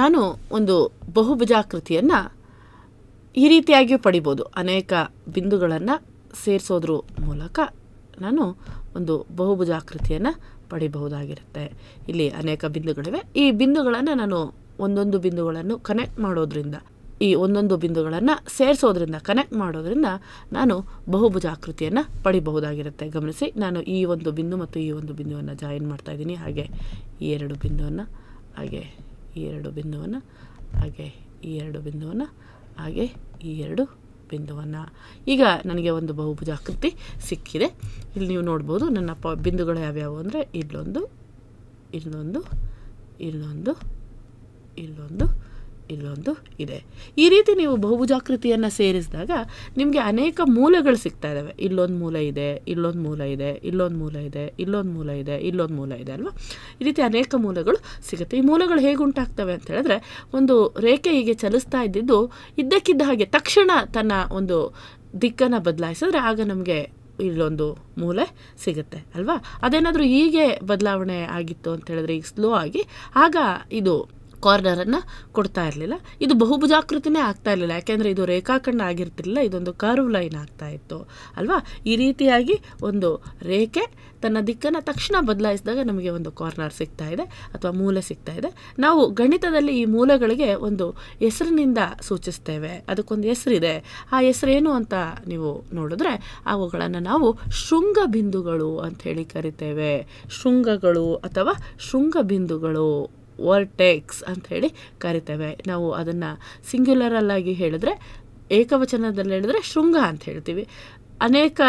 ನಾನು ಒಂದು ಬಹುಭುಜಾಕೃತಿಯನ್ನು ಈ ರೀತಿಯಾಗಿಯೂ ಪಡಿಬೋದು. ಅನೇಕ ಬಿಂದುಗಳನ್ನು ಸೇರಿಸೋದ್ರ ಮೂಲಕ ನಾನು ಒಂದು ಬಹುಭುಜಾಕೃತಿಯನ್ನು ಪಡಿಬಹುದಾಗಿರುತ್ತೆ. ಇಲ್ಲಿ ಅನೇಕ ಬಿಂದುಗಳಿವೆ. ಈ ಬಿಂದುಗಳನ್ನು ನಾನು ಒಂದೊಂದು ಬಿಂದುಗಳನ್ನು ಕನೆಕ್ಟ್ ಮಾಡೋದ್ರಿಂದ, ಈ ಒಂದೊಂದು ಬಿಂದುಗಳನ್ನು ಸೇರಿಸೋದ್ರಿಂದ ಕನೆಕ್ಟ್ ಮಾಡೋದ್ರಿಂದ ನಾನು ಬಹುಭುಜಾಕೃತಿಯನ್ನು ಪಡಿಬಹುದಾಗಿರುತ್ತೆ. ಗಮನಿಸಿ, ನಾನು ಈ ಒಂದು ಬಿಂದು ಮತ್ತು ಈ ಒಂದು ಬಿಂದುವನ್ನು ಜಾಯಿನ್ ಮಾಡ್ತಾ ಇದ್ದೀನಿ. ಹಾಗೆ ಈ ಎರಡು ಬಿಂದುವನ್ನು ಹಾಗೆ ಈ ಎರಡು ಬಿಂದುವನ್ನು, ಹಾಗೆ ಈ ಎರಡು ಬಿಂದುವನ್ನು, ಹಾಗೆ ಈ ಎರಡು ಬಿಂದುವನ್ನು. ಈಗ ನನಗೆ ಒಂದು ಬಹುಭುಜಾಕೃತಿ ಸಿಕ್ಕಿದೆ. ಇಲ್ಲಿ ನೀವು ನೋಡ್ಬೋದು ನನ್ನ ಪ, ಬಿಂದುಗಳು ಯಾವ್ಯಾವು ಅಂದರೆ ಇಲ್ಲೊಂದು ಇಲ್ಲೊಂದು ಇಲ್ಲೊಂದು ಇಲ್ಲೊಂದು ಇಲ್ಲೊಂದು ಇದೆ. ಈ ರೀತಿ ನೀವು ಬಹುಭುಜಾಕೃತಿಯನ್ನು ಸೇರಿಸಿದಾಗ ನಿಮಗೆ ಅನೇಕ ಮೂಲಗಳು ಸಿಗ್ತಾ ಇದ್ದಾವೆ ಇಲ್ಲೊಂದು ಮೂಲ ಇದೆ, ಇಲ್ಲೊಂದು ಮೂಲ ಇದೆ, ಇಲ್ಲೊಂದು ಮೂಲ ಇದೆ, ಇಲ್ಲೊಂದು ಮೂಲ ಇದೆ, ಇಲ್ಲೊಂದು ಮೂಲ ಇದೆ ಅಲ್ವಾ? ಈ ರೀತಿ ಅನೇಕ ಮೂಲಗಳು ಸಿಗುತ್ತೆ. ಈ ಮೂಲಗಳು ಹೇಗೆ ಉಂಟಾಗ್ತವೆ ಅಂತ ಹೇಳಿದ್ರೆ, ಒಂದು ರೇಖೆ ಹೀಗೆ ಚಲಿಸ್ತಾ ಇದ್ದಿದ್ದು ಇದ್ದಕ್ಕಿದ್ದ ಹಾಗೆ ತಕ್ಷಣ ತನ್ನ ಒಂದು ದಿಕ್ಕನ್ನು ಬದಲಾಯಿಸಿದ್ರೆ ಆಗ ನಮಗೆ ಇಲ್ಲೊಂದು ಮೂಲೆ ಸಿಗುತ್ತೆ ಅಲ್ವಾ? ಅದೇನಾದರೂ ಹೀಗೆ ಬದಲಾವಣೆ ಆಗಿತ್ತು ಅಂತ ಹೇಳಿದ್ರೆ ಈಗ ಸ್ಲೋ ಆಗಿ ಆಗ ಇದು ಕಾರ್ನರನ್ನು ಕೊಡ್ತಾ ಇರಲಿಲ್ಲ. ಇದು ಬಹುಭುಜಾಕೃತಿನೇ ಆಗ್ತಾ ಇರಲಿಲ್ಲ. ಯಾಕೆಂದರೆ ಇದು ರೇಖಾಖಂಡ ಆಗಿರ್ತಿರಲಿಲ್ಲ, ಇದೊಂದು ಕರ್ವ್ ಲೈನ್ ಆಗ್ತಾ ಇತ್ತು. ಅಲ್ವಾ? ಈ ರೀತಿಯಾಗಿ ಒಂದು ರೇಖೆ ತನ್ನ ದಿಕ್ಕನ್ನು ತಕ್ಷಣ ಬದಲಾಯಿಸಿದಾಗ ನಮಗೆ ಒಂದು ಕಾರ್ನರ್ ಸಿಗ್ತಾ ಇದೆ, ಅಥವಾ ಮೂಲೆ ಸಿಗ್ತಾ ಇದೆ. ನಾವು ಗಣಿತದಲ್ಲಿ ಈ ಮೂಲೆಗಳಿಗೆ ಒಂದು ಹೆಸರಿನಿಂದ ಸೂಚಿಸ್ತೇವೆ. ಅದಕ್ಕೊಂದು ಹೆಸರಿದೆ. ಆ ಹೆಸರೇನು ಅಂತ ನೀವು ನೋಡಿದ್ರೆ, ಅವುಗಳನ್ನು ನಾವು ಶೃಂಗ ಬಿಂದುಗಳು ಅಂತ ಹೇಳಿ ಕರಿತೇವೆ. ಶೃಂಗಗಳು ಅಥವಾ ಶೃಂಗ ಬಿಂದುಗಳು. ವರ್ಟೆಕ್ಸ್ ಅಂತ ಹೇಳಿ ಕರಿತೇವೆ. ನಾವು ಅದನ್ನು ಸಿಂಗ್ಯುಲರಲ್ಲಾಗಿ ಹೇಳಿದ್ರೆ, ಏಕವಚನದಲ್ಲಿ ಹೇಳಿದ್ರೆ ಶೃಂಗ ಅಂತ ಹೇಳ್ತೀವಿ. ಅನೇಕ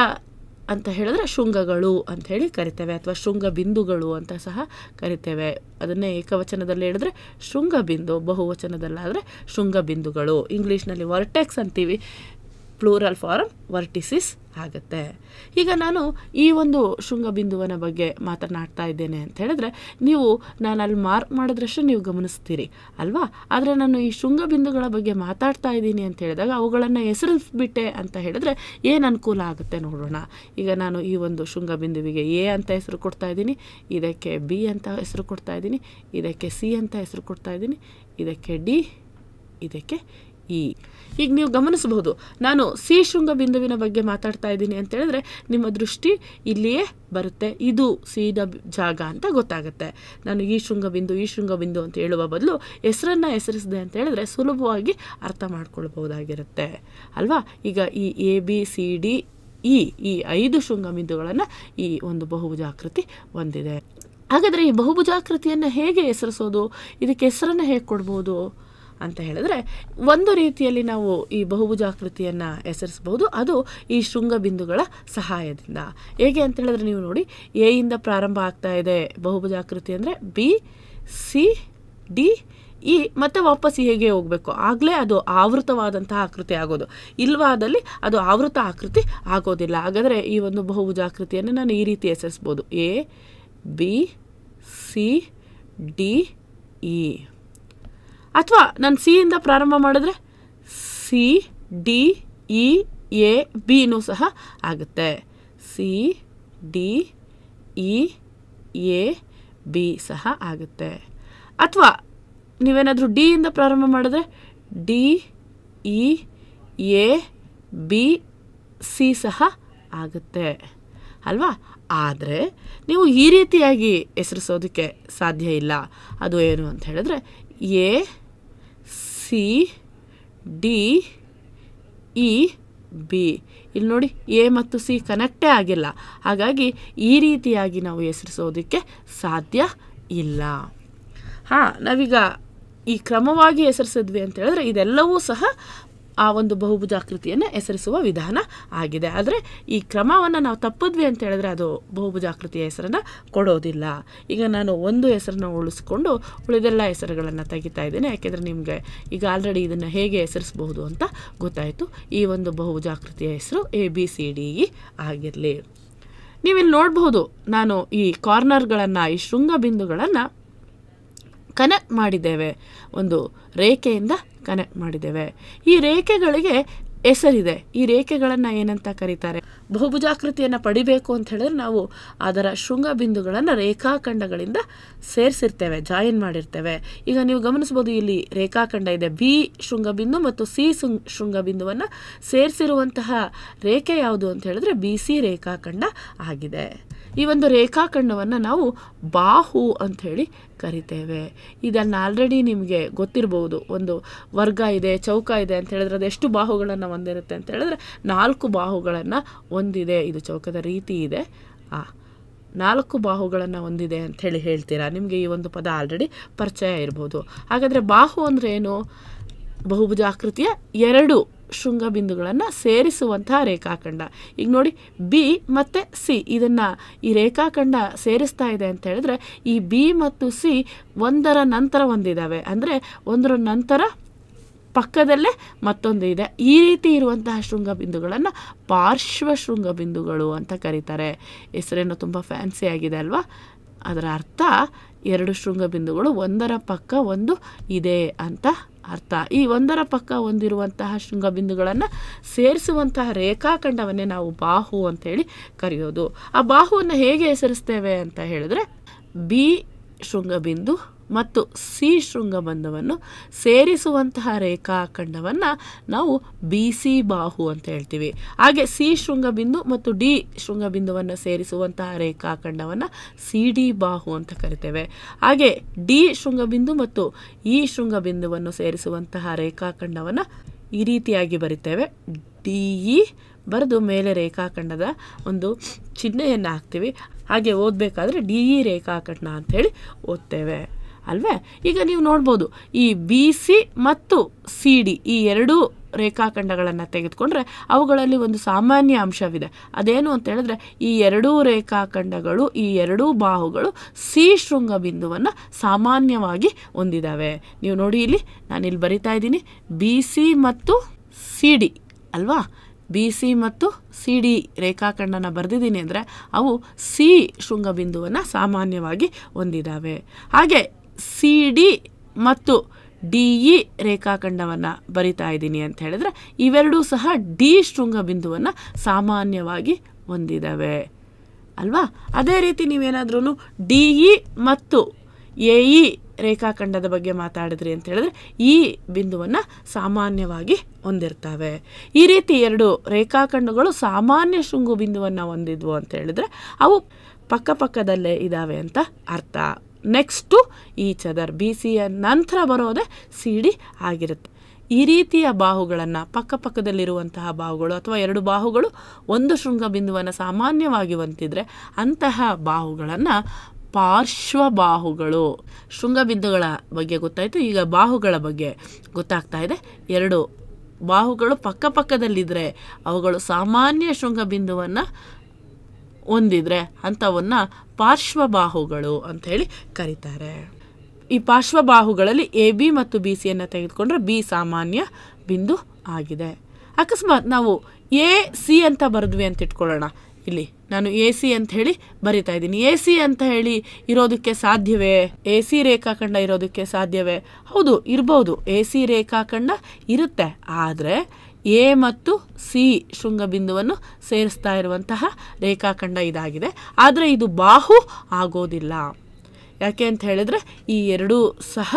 ಅಂತ ಹೇಳಿದ್ರೆ ಶೃಂಗಗಳು ಅಂತ ಹೇಳಿ ಕರಿತೇವೆ, ಅಥವಾ ಶೃಂಗ ಬಿಂದುಗಳು ಅಂತ ಸಹ ಕರಿತೇವೆ. ಅದನ್ನೇ ಏಕವಚನದಲ್ಲಿ ಹೇಳಿದ್ರೆ ಶೃಂಗ ಬಿಂದು, ಬಹುವಚನದಲ್ಲಾದರೆ ಶೃಂಗ ಬಿಂದುಗಳು. ಇಂಗ್ಲೀಷ್ನಲ್ಲಿ ವರ್ಟೆಕ್ಸ್ ಅಂತೀವಿ. ಪ್ಲೂರಲ್ ಫಾರಮ್ ವರ್ಟಿಸಿಸ್ ಆಗುತ್ತೆ. ಈಗ ನಾನು ಈ ಒಂದು ಶೃಂಗಬಿಂದುವನ ಬಗ್ಗೆ ಮಾತನಾಡ್ತಾ ಇದ್ದೇನೆ ಅಂತ ಹೇಳಿದ್ರೆ, ನೀವು ನಾನು ಅಲ್ಲಿ ಮಾರ್ಕ್ ಮಾಡಿದ್ರಷ್ಟೇ ನೀವು ಗಮನಿಸ್ತೀರಿ, ಅಲ್ವಾ? ಆದರೆ ನಾನು ಈ ಶೃಂಗಬಿಂದುಗಳ ಬಗ್ಗೆ ಮಾತಾಡ್ತಾ ಇದ್ದೀನಿ ಅಂತ ಹೇಳಿದಾಗ ಅವುಗಳನ್ನು ಹೆಸರಿಸ್ಬಿಟ್ಟೆ ಅಂತ ಹೇಳಿದ್ರೆ ಏನು ಅನುಕೂಲ ಆಗುತ್ತೆ ನೋಡೋಣ. ಈಗ ನಾನು ಈ ಒಂದು ಶೃಂಗಬಿಂದುವಿಗೆ ಎ ಅಂತ ಹೆಸರು ಕೊಡ್ತಾ ಇದ್ದೀನಿ, ಇದಕ್ಕೆ ಬಿ ಅಂತ ಹೆಸರು ಕೊಡ್ತಾ ಇದ್ದೀನಿ, ಇದಕ್ಕೆ ಸಿ ಅಂತ ಹೆಸರು ಕೊಡ್ತಾ ಇದ್ದೀನಿ, ಇದಕ್ಕೆ ಡಿ, ಇದಕ್ಕೆ ಇ ಈಗ ನೀವು ಗಮನಿಸಬಹುದು, ನಾನು ಸಿ ಶೃಂಗ ಬಿಂದುವಿನ ಬಗ್ಗೆ ಮಾತಾಡ್ತಾ ಇದ್ದೀನಿ ಅಂತ ಹೇಳಿದ್ರೆ ನಿಮ್ಮ ದೃಷ್ಟಿ ಇಲ್ಲಿಯೇ ಬರುತ್ತೆ. ಇದು ಸೀದ ಜಾಗ ಅಂತ ಗೊತ್ತಾಗುತ್ತೆ. ನಾನು ಈ ಶೃಂಗಬಿಂದು ಈ ಶೃಂಗಬಿಂದು ಅಂತ ಹೇಳುವ ಬದಲು ಹೆಸರನ್ನು ಹೆಸರಿಸಿದೆ ಅಂತ ಹೇಳಿದ್ರೆ ಸುಲಭವಾಗಿ ಅರ್ಥ ಮಾಡ್ಕೊಳ್ಬಹುದಾಗಿರುತ್ತೆ. ಅಲ್ವಾ? ಈಗ ಈ A, B, C, D, E, ಈ ಐದು ಶೃಂಗಬಿಂದುಗಳನ್ನು ಈ ಒಂದು ಬಹುಭುಜಾಕೃತಿ ಹೊಂದಿದೆ. ಹಾಗಾದರೆ ಈ ಬಹುಭುಜಾಕೃತಿಯನ್ನು ಹೇಗೆ ಹೆಸರಿಸೋದು? ಇದಕ್ಕೆ ಹೆಸರನ್ನು ಹೇಗೆ ಕೊಡ್ಬೋದು? ಅಂತ ಹೇಳಿದ್ರೆ ಒಂದು ರೀತಿಯಲ್ಲಿ ನಾವು ಈ ಬಹುಭುಜಾಕೃತಿಯನ್ನು ಹೆಸರಿಸಬಹುದು. ಅದು ಈ ಶೃಂಗಬಿಂದುಗಳ ಸಹಾಯದಿಂದ. ಹೇಗೆ ಅಂತ ಹೇಳಿದ್ರೆ ನೀವು ನೋಡಿ, ಎ ಇಂದ ಪ್ರಾರಂಭ ಆಗ್ತಾ ಇದೆ ಬಹುಭುಜಾಕೃತಿ ಅಂದರೆ ಬಿ ಸಿ ಡಿ ಇ ಮತ್ತೆ ವಾಪಸ್ ಹೇಗೆ ಹೋಗಬೇಕು. ಆಗಲೇ ಅದು ಆವೃತವಾದಂತಹ ಆಕೃತಿ ಆಗೋದು. ಇಲ್ವಾದಲ್ಲಿ ಅದು ಆವೃತ ಆಕೃತಿ ಆಗೋದಿಲ್ಲ. ಹಾಗಾದರೆ ಈ ಒಂದು ಬಹುಭುಜಾಕೃತಿಯನ್ನು ನಾನು ಈ ರೀತಿ ಹೆಸರಿಸ್ಬೋದು A, B, C, D, E. ಅಥವಾ ನಾನು ಸಿಯಿಂದ ಪ್ರಾರಂಭ ಮಾಡಿದ್ರೆ ಸಿ ಡಿ ಇ ಎ ಬಿನೂ ಸಹ ಆಗುತ್ತೆ. C D E A B ಸಹ ಆಗುತ್ತೆ. ಅಥವಾ ನೀವೇನಾದರೂ ಡಿಯಿಂದ ಪ್ರಾರಂಭ ಮಾಡಿದ್ರೆ D E A B C ಸಹ ಆಗುತ್ತೆ. ಅಲ್ವಾ? ಆದರೆ ನೀವು ಈ ರೀತಿಯಾಗಿ ಹೆಸರಿಸೋದಕ್ಕೆ ಸಾಧ್ಯ ಇಲ್ಲ. ಅದು ಏನು ಅಂತ ಹೇಳಿದ್ರೆ A, C, D, E, B. ಇಲ್ಲಿ ನೋಡಿ ಎ ಮತ್ತು ಸಿ ಕನೆಕ್ಟೇ ಆಗಿಲ್ಲ. ಹಾಗಾಗಿ ಈ ರೀತಿಯಾಗಿ ನಾವು ಹೆಸರಿಸೋದಕ್ಕೆ ಸಾಧ್ಯ ಇಲ್ಲ. ಹಾಂ, ನಾವೀಗ ಈ ಕ್ರಮವಾಗಿ ಹೆಸರಿಸಿದ್ವಿ ಅಂತ ಹೇಳಿದ್ರೆ ಇದೆಲ್ಲವೂ ಸಹ ಆ ಒಂದು ಬಹುಭುಜಾಕೃತಿಯನ್ನು ಹೆಸರಿಸುವ ವಿಧಾನ ಆಗಿದೆ. ಆದರೆ ಈ ಕ್ರಮವನ್ನು ನಾವು ತಪ್ಪಿದ್ವಿ ಅಂತ ಹೇಳಿದ್ರೆ ಅದು ಬಹುಭುಜಾಕೃತಿಯ ಹೆಸರನ್ನು ಕೊಡೋದಿಲ್ಲ. ಈಗ ನಾನು ಒಂದು ಹೆಸರನ್ನು ಉಳಿಸ್ಕೊಂಡು ಉಳಿದೆಲ್ಲ ಹೆಸರುಗಳನ್ನು ತೆಗಿತಾ ಇದ್ದೇನೆ. ಯಾಕೆಂದರೆ ನಿಮಗೆ ಈಗ ಆಲ್ರೆಡಿ ಇದನ್ನು ಹೇಗೆ ಹೆಸರಿಸಬಹುದು ಅಂತ ಗೊತ್ತಾಯಿತು. ಈ ಒಂದು ಬಹುಭುಜಾಕೃತಿಯ ಹೆಸರು A B C D E ಆಗಿರಲಿ. ನೀವಿಲ್ಲಿ ನೋಡಬಹುದು, ನಾನು ಈ ಕಾರ್ನರ್ಗಳನ್ನು, ಈ ಶೃಂಗ ಬಿಂದುಗಳನ್ನು ಕನೆಕ್ಟ್ ಮಾಡಿದ್ದೇವೆ. ಒಂದು ರೇಖೆಯಿಂದ ಕನೆಕ್ಟ್ ಮಾಡಿದ್ದೇವೆ. ಈ ರೇಖೆಗಳಿಗೆ ಹೆಸರಿದೆ. ಈ ರೇಖೆಗಳನ್ನು ಏನಂತ ಕರೀತಾರೆ? ಬಹುಭುಜಾಕೃತಿಯನ್ನು ಪಡಿಬೇಕು ಅಂತ ಹೇಳಿದ್ರೆ ನಾವು ಅದರ ಶೃಂಗ ಬಿಂದುಗಳನ್ನು ರೇಖಾಖಂಡಗಳಿಂದ ಸೇರಿಸಿರ್ತೇವೆ ಜಾಯಿನ್ ಮಾಡಿರ್ತೇವೆ. ಈಗ ನೀವು ಗಮನಿಸ್ಬೋದು ಇಲ್ಲಿ ರೇಖಾಖಂಡ ಇದೆ. ಬಿ ಶೃಂಗಬಿಂದು ಮತ್ತು ಸಿ ಶೃಂಗಬಿಂದುವನ್ನು ಸೇರಿಸಿರುವಂತಹ ರೇಖೆ ಯಾವುದು ಅಂತ ಹೇಳಿದ್ರೆ ಬಿ ಸಿ ರೇಖಾಖಂಡ ಆಗಿದೆ. ಈ ಒಂದು ರೇಖಾಖಂಡವನ್ನು ನಾವು ಬಾಹು ಅಂಥೇಳಿ ಕರಿತೇವೆ. ಇದನ್ನು ಆಲ್ರೆಡಿ ನಿಮಗೆ ಗೊತ್ತಿರಬಹುದು ಒಂದು ವರ್ಗ ಇದೆ, ಚೌಕ ಇದೆ ಅಂತ ಹೇಳಿದ್ರೆ ಅದು ಎಷ್ಟು ಬಾಹುಗಳನ್ನು ಹೊಂದಿರುತ್ತೆ ಅಂತ ಹೇಳಿದ್ರೆ ನಾಲ್ಕು ಬಾಹುಗಳನ್ನು ಹೊಂದಿದೆ. ಇದು ಚೌಕದ ರೀತಿ ಇದೆ. ಆ, ನಾಲ್ಕು ಬಾಹುಗಳನ್ನು ಹೊಂದಿದೆ ಅಂತ ಹೇಳಿ ಹೇಳ್ತೀರಾ? ನಿಮಗೆ ಈ ಒಂದು ಪದ ಆಲ್ರೆಡಿ ಪರಿಚಯ ಇರ್ಬೋದು. ಹಾಗಾದರೆ ಬಾಹು ಅಂದರೆ ಏನು? ಬಹುಭುಜಾಕೃತಿಯ ಎರಡು ಶೃಂಗಬಿಂದುಗಳನ್ನು ಸೇರಿಸುವಂತಹ ರೇಖಾಖಂಡ. ಈಗ ನೋಡಿ ಬಿ ಮತ್ತು ಸಿ ಇದನ್ನು ಈ ರೇಖಾಖಂಡ ಸೇರಿಸ್ತಾ ಇದೆ ಅಂತ ಹೇಳಿದ್ರೆ, ಈ ಬಿ ಮತ್ತು ಸಿ ಒಂದರ ನಂತರ ಒಂದಿದ್ದಾವೆ ಅಂದರೆ ಒಂದರ ನಂತರ ಪಕ್ಕದಲ್ಲೇ ಮತ್ತೊಂದು ಇದೆ. ಈ ರೀತಿ ಇರುವಂತಹ ಶೃಂಗಬಿಂದುಗಳನ್ನು ಪಾರ್ಶ್ವ ಶೃಂಗಬಿಂದುಗಳು ಅಂತ ಕರೀತಾರೆ. ಹೆಸರೇನು ತುಂಬ ಫ್ಯಾನ್ಸಿ ಆಗಿದೆ ಅಲ್ವಾ? ಅದರ ಅರ್ಥ, ಎರಡು ಶೃಂಗಬಿಂದುಗಳು ಒಂದರ ಪಕ್ಕ ಒಂದು ಇದೆ ಅಂತ ಅರ್ಥ. ಈ ಒಂದರ ಪಕ್ಕ ಹೊಂದಿರುವಂತಹ ಶೃಂಗಬಿಂದುಗಳನ್ನು ಸೇರಿಸುವಂತಹ ರೇಖಾಖಂಡವನ್ನೇ ನಾವು ಬಾಹು ಅಂತೇಳಿ ಕರೆಯೋದು. ಆ ಬಾಹುವನ್ನು ಹೇಗೆ ಹೆಸರಿಸ್ತೇವೆ ಅಂತ ಹೇಳಿದ್ರೆ, ಬಿ ಶೃಂಗಬಿಂದು ಮತ್ತು ಸಿ ಶೃಂಗಬಂಧವನ್ನು ಸೇರಿಸುವಂತಹ ರೇಖಾಖಂಡವನ್ನು ನಾವು ಬಿ ಸಿ ಬಾಹು ಅಂತ ಹೇಳ್ತೀವಿ. ಹಾಗೆ ಸಿ ಶೃಂಗಬಿಂದು ಮತ್ತು ಡಿ ಶೃಂಗಬಿಂದುವನ್ನು ಸೇರಿಸುವಂತಹ ರೇಖಾಖಂಡವನ್ನು ಸಿ ಡಿ ಬಾಹು ಅಂತ ಕರಿತೇವೆ. ಹಾಗೆ ಡಿ ಶೃಂಗಬಿಂದು ಮತ್ತು ಇ ಶೃಂಗಬಿಂದುವನ್ನು ಸೇರಿಸುವಂತಹ ರೇಖಾಖಂಡವನ್ನು ಈ ರೀತಿಯಾಗಿ ಬರಿತೇವೆ. ಡಿ ಇ ಬರೆದು ಮೇಲೆ ರೇಖಾಖಂಡದ ಒಂದು ಚಿಹ್ನೆಯನ್ನು ಹಾಕ್ತೀವಿ. ಹಾಗೆ ಓದಬೇಕಾದ್ರೆ ಡಿ ಇ ರೇಖಾಖಂಡ ಅಂಥೇಳಿ ಓದ್ತೇವೆ. ಅಲ್ವೇ? ಈಗ ನೀವು ನೋಡ್ಬೋದು, ಈ ಬಿ ಸಿ ಮತ್ತು ಸಿ ಡಿ ಈ ಎರಡೂ ರೇಖಾಖಂಡಗಳನ್ನು ತೆಗೆದುಕೊಂಡ್ರೆ ಅವುಗಳಲ್ಲಿ ಒಂದು ಸಾಮಾನ್ಯ ಅಂಶವಿದೆ. ಅದೇನು ಅಂತ ಹೇಳಿದ್ರೆ ಈ ಎರಡೂ ರೇಖಾಖಂಡಗಳು, ಈ ಎರಡೂ ಬಾಹುಗಳು ಸಿ ಶೃಂಗ ಬಿಂದುವನ್ನು ಸಾಮಾನ್ಯವಾಗಿ ಹೊಂದಿದ್ದಾವೆ ನೀವು ನೋಡಿ ಇಲ್ಲಿ ನಾನು ಇಲ್ಲಿ ಬರಿತಾ ಇದ್ದೀನಿ, ಬಿ ಸಿ ಮತ್ತು ಸಿ ಡಿ, ಅಲ್ವಾ? ಬಿ ಸಿ ಮತ್ತು ಸಿ ಡಿ ರೇಖಾಖಂಡನ ಬರೆದಿದ್ದೀನಿ ಅಂದರೆ ಅವು ಸಿ ಶೃಂಗಬಿಂದುವನ್ನು ಸಾಮಾನ್ಯವಾಗಿ ಹೊಂದಿದ್ದಾವೆ ಹಾಗೆ ಸಿ ಡಿ ಮತ್ತು ಡಿ ಇ ರೇಖಾಖಂಡವನ್ನು ಬರಿತಾ ಇದ್ದೀನಿ ಅಂತ ಹೇಳಿದ್ರೆ ಇವೆರಡೂ ಸಹ ಡಿ ಶೃಂಗಬಿಂದುವನ್ನು ಸಾಮಾನ್ಯವಾಗಿ ಹೊಂದಿದ್ದಾವೆ ಅಲ್ವಾ? ಅದೇ ರೀತಿ ನೀವೇನಾದ್ರೂ ಡಿ ಇ ಮತ್ತು ಎ ಇ ರೇಖಾಖಂಡದ ಬಗ್ಗೆ ಮಾತಾಡಿದ್ರಿ ಅಂತ ಹೇಳಿದ್ರೆ ಈ ಬಿಂದುವನ್ನು ಸಾಮಾನ್ಯವಾಗಿ ಹೊಂದಿರ್ತವೆ. ಈ ರೀತಿ ಎರಡು ರೇಖಾಖಂಡಗಳು ಸಾಮಾನ್ಯ ಶೃಂಗು ಬಿಂದುವನ್ನು ಹೊಂದಿದ್ವು ಅಂತ ಹೇಳಿದ್ರೆ ಅವು ಪಕ್ಕಪಕ್ಕದಲ್ಲೇ ಇದ್ದಾವೆ ಅಂತ ಅರ್ಥ. ನೆಕ್ಸ್ಟು ಈ ಚದರ್ ಬಿ ಸಿಯ ನಂತರ ಬರೋದೇ ಸಿ ಡಿ ಆಗಿರುತ್ತೆ. ಈ ರೀತಿಯ ಬಾಹುಗಳನ್ನು ಪಕ್ಕಪಕ್ಕದಲ್ಲಿರುವಂತಹ ಬಾಹುಗಳು ಅಥವಾ ಎರಡು ಬಾಹುಗಳು ಒಂದು ಶೃಂಗ ಬಿಂದುವನ್ನು ಸಾಮಾನ್ಯವಾಗಿ ಹೊಂದಿದ್ರೆ ಅಂತಹ ಬಾಹುಗಳನ್ನು ಪಾರ್ಶ್ವ ಬಾಹುಗಳು ಶೃಂಗಬಿಂದುಗಳ ಬಗ್ಗೆ ಗೊತ್ತಾಯಿತು. ಈಗ ಬಾಹುಗಳ ಬಗ್ಗೆ ಗೊತ್ತಾಗ್ತಾ ಇದೆ. ಎರಡು ಬಾಹುಗಳು ಪಕ್ಕಪಕ್ಕದಲ್ಲಿದ್ದರೆ ಅವುಗಳು ಸಾಮಾನ್ಯ ಶೃಂಗಬಿಂದುವನ್ನು ಹೊಂದಿದರೆ ಅಂಥವನ್ನು ಪಾರ್ಶ್ವಬಾಹುಗಳು ಅಂಥೇಳಿ ಕರೀತಾರೆ. ಈ ಪಾರ್ಶ್ವಬಾಹುಗಳಲ್ಲಿ ಎ, ಬಿ ಮತ್ತು ಬಿ ಸಿಯನ್ನು ತೆಗೆದುಕೊಂಡ್ರೆ ಬಿ ಸಾಮಾನ್ಯ ಬಿಂದು ಆಗಿದೆ. ಅಕಸ್ಮಾತ್ ನಾವು ಎ, ಸಿ ಅಂತ ಬರೆದ್ವಿ ಅಂತ ಇಟ್ಕೊಳ್ಳೋಣ. ಇಲ್ಲಿ. ನಾನು ಎ ಸಿ ಅಂತ ಹೇಳಿ ಬರಿತಾ ಇದ್ದೀನಿ. ಎ ಸಿ ಅಂತ ಹೇಳಿ ಇರೋದಕ್ಕೆ ಸಾಧ್ಯವೇ? ಎ ಸಿ ರೇಖಾಖಂಡ ಇರೋದಕ್ಕೆ ಸಾಧ್ಯವೇ? ಹೌದು, ಇರ್ಬೋದು. ಎ ಸಿ ರೇಖಾಖಂಡ ಇರುತ್ತೆ. ಆದರೆ ಎ ಮತ್ತು ಸಿ ಶೃಂಗಬಿಂದುವನ್ನು ಸೇರಿಸ್ತಾ ಇರುವಂತಹ ರೇಖಾಖಂಡ ಇದಾಗಿದೆ. ಆದರೆ ಇದು ಬಾಹು ಆಗೋದಿಲ್ಲ. ಯಾಕೆ ಅಂತ ಹೇಳಿದ್ರೆ ಈ ಎರಡೂ ಸಹ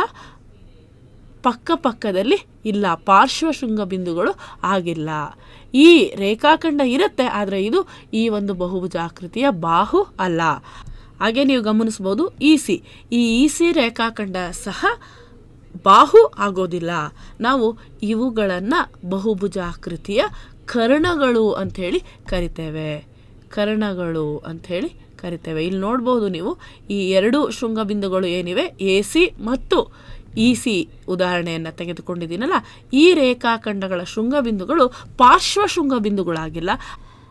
ಪಕ್ಕ ಪಕ್ಕದಲ್ಲಿ ಇಲ್ಲ. ಪಾರ್ಶ್ವ ಶೃಂಗಬಿಂದುಗಳು ಆಗಿಲ್ಲ. ಈ ರೇಖಾಖಂಡ ಇರುತ್ತೆ, ಆದರೆ ಇದು ಈ ಒಂದು ಬಹುಭುಜಾಕೃತಿಯ ಬಾಹು ಅಲ್ಲ. ಹಾಗೆ ನೀವು ಗಮನಿಸ್ಬೋದು ಇ ಸಿ ಈ ಇ ಸಿ ರೇಖಾಖಂಡ ಸಹ ಬಾಹು ಆಗೋದಿಲ್ಲ. ನಾವು ಇವುಗಳನ್ನು ಬಹುಭುಜಾಕೃತಿಯ ಕರ್ಣಗಳು ಅಂಥೇಳಿ ಕರಿತೇವೆ. ಕರ್ಣಗಳು ಅಂಥೇಳಿ ಕರಿತೇವೆ. ಇಲ್ಲಿ ನೋಡ್ಬೋದು ನೀವು ಈ ಎರಡು ಶೃಂಗಬಿಂದುಗಳು ಏನಿವೆ? ಎ ಸಿ ಮತ್ತು ಇ ಸಿ ಉದಾಹರಣೆಯನ್ನು ತೆಗೆದುಕೊಂಡಿದ್ದೀನಲ್ಲ, ಈ ರೇಖಾಖಂಡಗಳ ಶೃಂಗಬಿಂದುಗಳು ಪಾರ್ಶ್ವ ಶೃಂಗಬಿಂದುಗಳಾಗಿಲ್ಲ.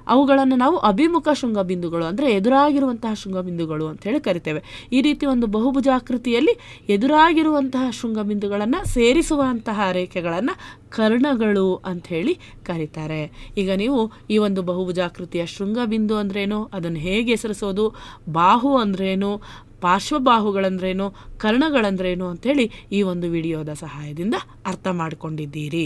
ಅವುಗಳನ್ನು ನಾವು ಅಭಿಮುಖ ಶೃಂಗಬಿಂದುಗಳು ಅಂದರೆ ಎದುರಾಗಿರುವಂತಹ ಶೃಂಗಬಿಂದುಗಳು ಅಂತ ಹೇಳಿ ಕರಿತೇವೆ. ಈ ರೀತಿ ಒಂದು ಬಹುಭುಜಾಕೃತಿಯಲ್ಲಿ ಎದುರಾಗಿರುವಂತಹ ಶೃಂಗಬಿಂದುಗಳನ್ನು ಸೇರಿಸುವಂತಹ ರೇಖೆಗಳನ್ನು ಕರ್ಣಗಳು ಅಂಥೇಳಿ ಕರೀತಾರೆ. ಈಗ ನೀವು ಈ ಒಂದು ಬಹುಭುಜಾಕೃತಿಯ ಶೃಂಗಬಿಂದು ಅಂದ್ರೇನು, ಅದನ್ನು ಹೇಗೆ ಹೆಸರಿಸೋದು, ಬಾಹು ಅಂದ್ರೇನು ಪಾರ್ಶ್ವಬಾಹುಗಳಂದ್ರೇನು ಕರ್ಣಗಳಂದ್ರೇನು ಅಂಥೇಳಿ ಈ ಒಂದು ವಿಡಿಯೋದ ಸಹಾಯದಿಂದ ಅರ್ಥ ಮಾಡಿಕೊಂಡಿದ್ದೀರಿ.